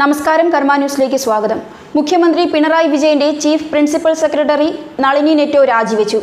നമസ്കാരം കർമ്മ ന്യൂസിലേക്ക് സ്വാഗതം. മുഖ്യമന്ത്രി പിണറായി വിജയന്റെ chief principal secretary Nalini Netto രാജിവെച്ചു.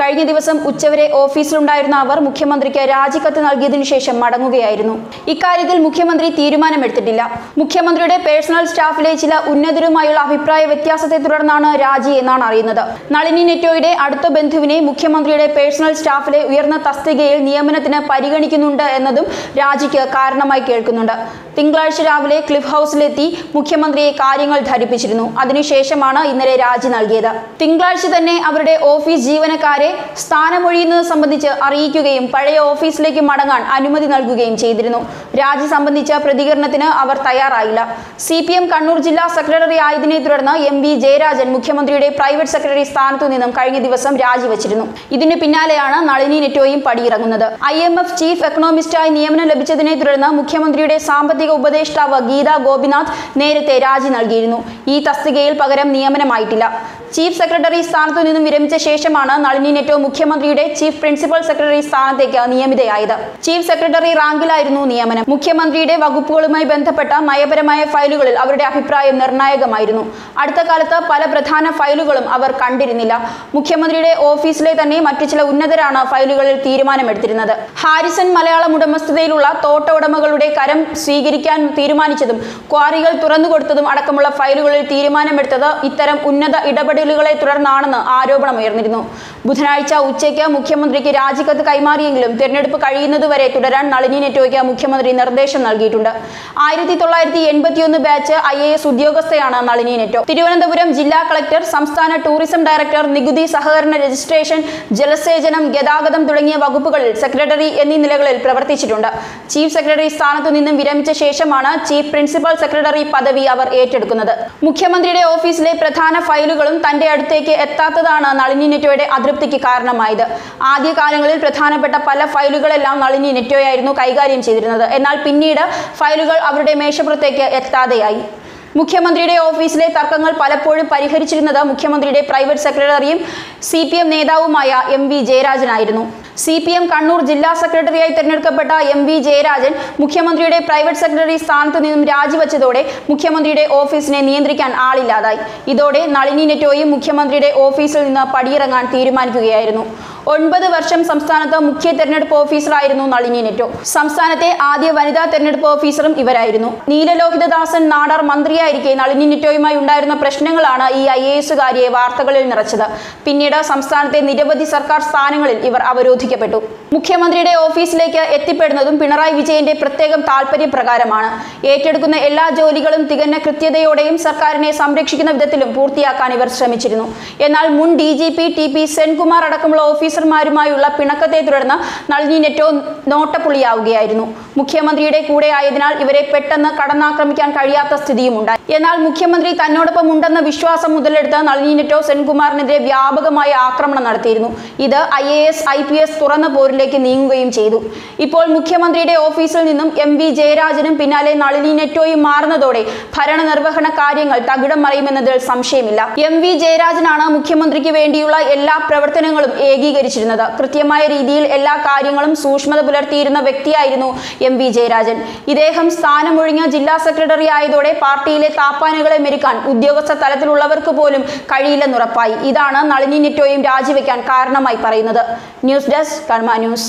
കഴിഞ്ഞ ദിവസം ഉച്ചവരെ ഓഫീസിലുണ്ടായിരുന്ന അവർ മുഖ്യമന്ത്രിക്ക് രാജിക്കത്ത് നൽകിയതിനു ശേഷം മടങ്ങുകയായിരുന്നു. ഇക്കാര്യത്തിൽ മുഖ്യമന്ത്രി തീരുമാനമെടുത്തിട്ടില്ല. മുഖ്യമന്ത്രിയുടെ പേഴ്സണൽ സ്റ്റാഫിലെ ചില ഉന്നതരുമായുള്ള അഭിപ്രായ വ്യത്യാസത്തെ തുടർന്നാണ് രാജി എന്നാണ് അറിയുന്നത്. നളിനി നെറ്റോയുടെ അടുത്ത ബന്ധുവിനെ മുഖ്യമന്ത്രിയുടെ പേഴ്സണൽ സ്റ്റാഫിലെ ഉയർന്ന തസ്തികയിൽ നിയമനത്തിന് പരിഗണിക്കുന്നുണ്ട് എന്നതും രാജിക്ക് കാരണമായി കേൾക്കുന്നുണ്ട്. തിങ്കളാഴ്ച രാവിലെ ക്ലിഫ് ഹൗസിലെത്തി മുഖ്യമന്ത്രിയെ കാര്യങ്ങൾ ധരിപ്പിച്ചിരുന്നു. അതിനുശേഷമാണ് ഇന്നലെ രാജി നൽകിയത്. തിങ്കളാഴ്ച തന്നെ അവരുടെ ഓഫീസ് ജീവനക്കാരെ സ്ഥാനമൊഴിയുന്നത് സംബന്ധിച്ച് അറിയിക്കുകയും പഴയ ഓഫീസിലേക്ക് മടങ്ങാൻ അനുമതി നൽകുകയും ചെയ്തിരുന്നു. രാജി സംബന്ധിച്ച പ്രതികരണത്തിന് അവർ തയ്യാറായില്ല. സി പി എം കണ്ണൂർ ജില്ലാ സെക്രട്ടറി ആയതിനെ തുടർന്ന് എം വി ജയരാജൻ മുഖ്യമന്ത്രിയുടെ പ്രൈവറ്റ് സെക്രട്ടറി സ്ഥാനത്തു നിന്നും കഴിഞ്ഞ ദിവസം രാജിവെച്ചിരുന്നു. ഇതിന് പിന്നാലെയാണ് നളിനി നെറ്റോയും പടിയിറങ്ങുന്നത്. ഐ എം എഫ് ചീഫ് എക്കണോമിസ്റ്റായി നിയമനം ലഭിച്ചതിനെ തുടർന്ന് മുഖ്യമന്ത്രിയുടെ സാമ്പത്തിക ഉപദേഷ്ടാവ് ഗീത ഗോപിനാഥ് നേരത്തെ രാജി നൽകിയിരുന്നു. ഈ തസ്തികയിൽ പകരം നിയമനമായിട്ടില്ല. ചീഫ് സെക്രട്ടറി സ്ഥാനത്തു നിന്നും വിരമിച്ച ശേഷമാണ് നളിനി നെറ്റോ മുഖ്യമന്ത്രിയുടെ ചീഫ് പ്രിൻസിപ്പൽ സെക്രട്ടറി സ്ഥാനത്തേക്ക് നിയമിതയായത്. ചീഫ് സെക്രട്ടറി റാങ്കിലായിരുന്നു നിയമനം. മുഖ്യമന്ത്രിയുടെ വകുപ്പുകളുമായി ബന്ധപ്പെട്ട നയപരമായ ഫയലുകളിൽ അവരുടെ അഭിപ്രായം നിർണായകമായിരുന്നു. അടുത്ത കാലത്ത് പല പ്രധാന ഫയലുകളും അവർ കണ്ടിരുന്നില്ല. മുഖ്യമന്ത്രിയുടെ ഓഫീസിലെ തന്നെ മറ്റു ചില ഉന്നതരാണ് ഫയലുകളിൽ തീരുമാനമെടുത്തിരുന്നത്. ഹാരിസൺ മലയാളം ഉടമസ്ഥതയിലുള്ള തോട്ട ഉടമകളുടെ കരം സ്വീകരിക്കാൻ തീരുമാനിച്ചതും ക്വാറികൾ തുറന്നുകൊടുത്തതും അടക്കമുള്ള ഫയലുകളിൽ തീരുമാനമെടുത്തത് ഇത്തരം ഉന്നത ഇടപെടലുകളെ തുടർന്നാണെന്ന് ആരോപണമുയർന്നിരുന്നു. ബുധനാഴ്ച ഉച്ചയ്ക്ക് മുഖ്യമന്ത്രിക്ക് രാജിക്കത്ത് കൈമാറിയെങ്കിലും തിരഞ്ഞെടുപ്പ് കഴിയുന്നതുവരെ തുടരാൻ നളിനി നെറ്റോയ്ക്ക് മുഖ്യമന്ത്രി നിർദ്ദേശം നൽകിയിട്ടുണ്ട്. ആയിരത്തി തൊള്ളായിരത്തി എൺപത്തിയൊന്ന് ബാച്ച് ഐ എ എസ് ഉദ്യോഗസ്ഥയാണ് നളിനി നെറ്റോ. തിരുവനന്തപുരം ജില്ലാ കളക്ടർ സംസ്ഥാന ടൂറിസം ഡയറക്ടർ നികുതി സഹകരണ രജിസ്ട്രേഷൻ ജലസേചനം ഗതാഗതം തുടങ്ങിയ വകുപ്പുകളിൽ സെക്രട്ടറി എന്നീ നിലകളിൽ പ്രവർത്തിച്ചിട്ടുണ്ട്. ചീഫ് സെക്രട്ടറി സ്ഥാനത്തു നിന്നും വിരമിച്ച ശേഷമാണ് ചീഫ് പ്രിൻസിപ്പൽ സെക്രട്ടറി പദവി അവർ ഏറ്റെടുക്കുന്നത്. മുഖ്യമന്ത്രിയുടെ ഓഫീസിലെ പ്രധാന ഫയലുകളും തന്റെ അടുത്തേക്ക് എത്താത്തതാണ് നളിനി നെറ്റോയുടെ അതൃപ്തിക്ക് കാരണമായത്. ആദ്യകാലങ്ങളിൽ പ്രധാനപ്പെട്ട പല ഫയലുകളെല്ലാം നളിനി നെറ്റോയായിരുന്നു കൈകാര്യം ചെയ്തിരുന്നത്. എന്നാൽ പിന്നീട് ഫയലുകൾ അവരുടെ മേശപ്പുറത്തേക്ക് എത്താതെയായി. മുഖ്യമന്ത്രിയുടെ ഓഫീസിലെ തർക്കങ്ങൾ പലപ്പോഴും പരിഹരിച്ചിരുന്നത് മുഖ്യമന്ത്രിയുടെ പ്രൈവറ്റ് സെക്രട്ടറിയും സി നേതാവുമായ എം വി ജയരാജനായിരുന്നു. സി പി എം കണ്ണൂർ ജില്ലാ സെക്രട്ടറിയായി തെരഞ്ഞെടുക്കപ്പെട്ട എം വി ജയരാജൻ മുഖ്യമന്ത്രിയുടെ പ്രൈവറ്റ് സെക്രട്ടറി സ്ഥാനത്ത് നിന്നും രാജിവെച്ചതോടെ മുഖ്യമന്ത്രിയുടെ ഓഫീസിനെ നിയന്ത്രിക്കാൻ ആളില്ലാതായി. ഇതോടെ നളിനി നെറ്റോയും മുഖ്യമന്ത്രിയുടെ ഓഫീസിൽ നിന്ന് പടിയിറങ്ങാൻ തീരുമാനിക്കുകയായിരുന്നു. ഒൻപത് വർഷം സംസ്ഥാനത്ത് മുഖ്യ തെരഞ്ഞെടുപ്പ് ഓഫീസറായിരുന്നു നളിനി നെറ്റോ. സംസ്ഥാനത്തെ ആദ്യ വനിതാ തെരഞ്ഞെടുപ്പ് ഓഫീസറും ഇവരായിരുന്നു. നീലലോഹിതദാസൻ നാടാർ മന്ത്രിയായിരിക്കെ നളിനി നെറ്റോയുമായി ഉണ്ടായിരുന്ന പ്രശ്നങ്ങളാണ് ഈ ഐ എ എസുകാരിയെ വാർത്തകളിൽ നിറച്ചത്. പിന്നീട് സംസ്ഥാനത്തെ നിരവധി സർക്കാർ സ്ഥാനങ്ങളിൽ ഇവർ അവരോധിക്കപ്പെട്ടു. മുഖ്യമന്ത്രിയുടെ ഓഫീസിലേക്ക് എത്തിപ്പെടുന്നതും പിണറായി വിജയന്റെ പ്രത്യേകം താൽപര്യപ്രകാരമാണ് ഏറ്റെടുക്കുന്ന എല്ലാ ജോലികളും തികഞ്ഞ കൃത്യതയോടെയും സർക്കാരിനെ സംരക്ഷിക്കുന്ന വിധത്തിലും പൂർത്തിയാക്കാൻ ഇവർ ശ്രമിച്ചിരുന്നു. എന്നാൽ മുൻ D G P T P Senkumar അടക്കമുള്ള ഓഫീസർമാരുമായുള്ള പിണക്കത്തെ തുടർന്ന് നളിനി നെറ്റോ നോട്ടപ്പുള്ളിയാവുകയായിരുന്നു. മുഖ്യമന്ത്രിയുടെ കൂടെ ആയതിനാൽ ഇവരെ പെട്ടെന്ന് കടന്നാക്രമിക്കാൻ കഴിയാത്ത സ്ഥിതിയുമുണ്ടായി എന്നാൽ മുഖ്യമന്ത്രി തന്നോടൊപ്പം ഉണ്ടെന്ന വിശ്വാസം മുതലെടുത്ത് നളിനി നെറ്റോ സെൻകുമാറിനെതിരെ വ്യാപകമായ ആക്രമണം നടത്തിയിരുന്നു. ഇത് I A S I P S തുറന്ന പോരിലേക്ക് നീങ്ങുകയും ചെയ്തു. ഇപ്പോൾ മുഖ്യമന്ത്രിയുടെ ഓഫീസിൽ നിന്നും എം വി ജയരാജനും പിന്നാലെ നളിനി നെറ്റോയും മാറുന്നതോടെ ഭരണനിർവഹണ കാര്യങ്ങൾ തകിടം മറിയുമെന്നതിൽ സംശയമില്ല. എം വി ജയരാജനാണ് മുഖ്യമന്ത്രിക്ക് വേണ്ടിയുള്ള എല്ലാ പ്രവർത്തനങ്ങളും ഏകീകരിച്ചിരുന്നത്. കൃത്യമായ രീതിയിൽ എല്ലാ കാര്യങ്ങളും സൂക്ഷ്മത പുലർത്തിയിരുന്ന വ്യക്തിയായിരുന്നു എം വി ജയരാജൻ. ഇദ്ദേഹം സ്ഥാനമൊഴിഞ്ഞ ജില്ലാ സെക്രട്ടറി ആയതോടെ പാർട്ടിയിലെ താപ്പാനുകളെ മെരുക്കാൻ ഉദ്യോഗസ്ഥ തലത്തിലുള്ളവർക്ക് പോലും കഴിയില്ലെന്നുറപ്പായി ഇതാണ് നളിനി നിറ്റോയും രാജിവെക്കാൻ കാരണമായി പറയുന്നത്. News desk Karma news.